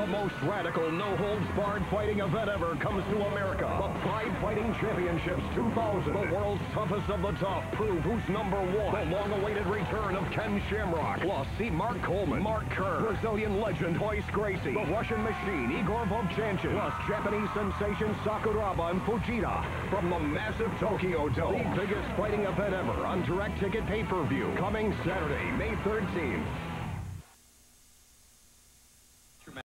The most radical, no-holds-barred fighting event ever comes to America. The Pride Fighting Championships 2000. The world's toughest of the tough. Prove who's number one. The long-awaited return of Ken Shamrock. Plus, see Mark Coleman, Mark Kerr, Brazilian legend Royce Gracie, the Russian machine Igor Vovchanchyn, plus Japanese sensation Sakuraba and Fujita from the massive Tokyo Dome. The biggest fighting event ever on direct ticket pay-per-view. Coming Saturday, May 13th.